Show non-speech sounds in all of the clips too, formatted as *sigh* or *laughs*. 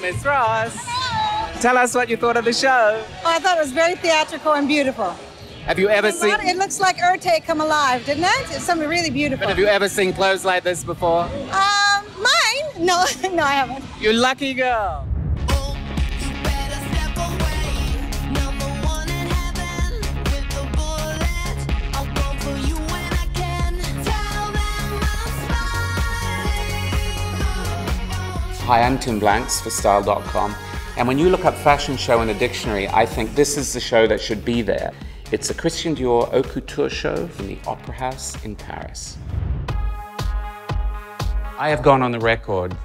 Miss Ross. Tell us what you thought of the show. Oh, I thought it was very theatrical and beautiful. Have you ever seen? lot- It looks like Erté come alive, didn't it? It's something really beautiful. But have you ever seen clothes like this before? Um, mine? No, *laughs* no, I haven't. You lucky girl. Hi, I'm Tim Blanks for Style.com. And when you look up fashion show in a dictionary, I think this is the show that should be there. It's a Christian Dior haute couture show from the Opera House in Paris. I have gone on the record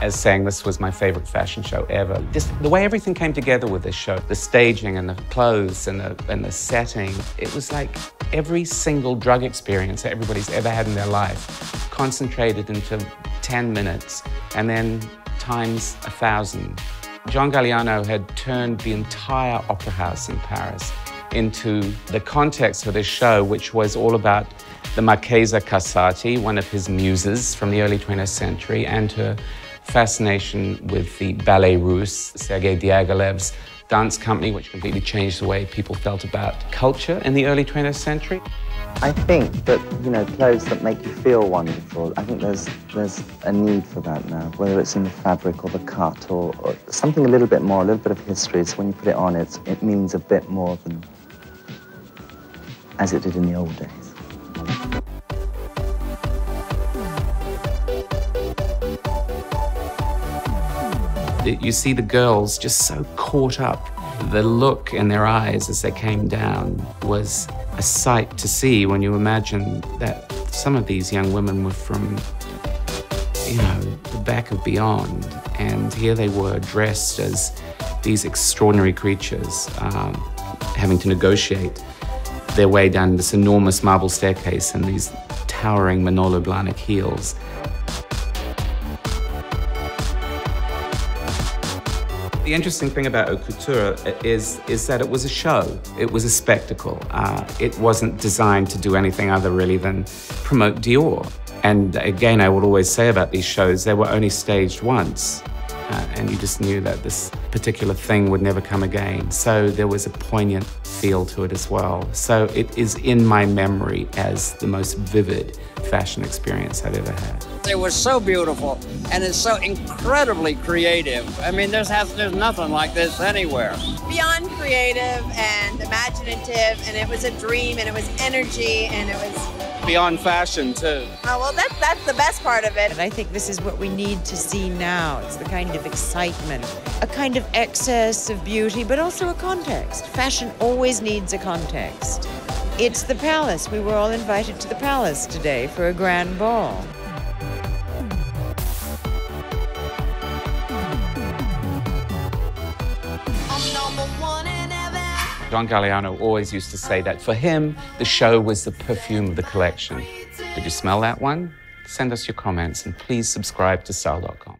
as saying this was my favorite fashion show ever. Just the way everything came together with this show, the staging and the clothes and the, and the setting, it was like every single drug experience that everybody's ever had in their life concentrated into 10 minutes and then times a thousand. John Galliano had turned the entire opera house in Paris into the context for this show, which was all about the Marchesa Casati, one of his muses from the early 20th century, and her fascination with the Ballet Russe, Sergei Diaghilev's dance company, which completely changed the way people felt about culture in the early 20th century. I think that you know clothes that make you feel wonderful. I think there's there's a need for that now, whether it's in the fabric or the cut or, or something a little bit more, a little bit of history. So when you put it on, it's it means a bit more than as it did in the old days. You see the girls just so caught up. The look in their eyes as they came down was a sight to see when you imagine that some of these young women were from, you know, the back of beyond. And here they were dressed as these extraordinary creatures, um, having to negotiate their way down this enormous marble staircase and these towering Manolo Blahnik heels. The interesting thing about couture is, is that it was a show. It was a spectacle. Uh, it wasn't designed to do anything other really than promote Dior. And again, I would always say about these shows, they were only staged once. Uh, and you just knew that this particular thing would never come again. So there was a poignant feel to it as well. So it is in my memory as the most vivid fashion experience I've ever had. It was so beautiful and it's so incredibly creative. I mean, there's has, there's nothing like this anywhere. beyond creative and imaginative and it was a dream and it was energy and it was Beyond fashion, too. oh well that's that's the best part of it And I think this is what we need to see now. It's the kind of excitement, a kind of excess of beauty, but also a context. Fashion always needs a context. It's the palace. We were all invited to the palace today for a grand ball. John Galliano always used to say that for him, the show was the perfume of the collection. Did you smell that one? Send us your comments and please subscribe to Style.com.